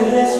eres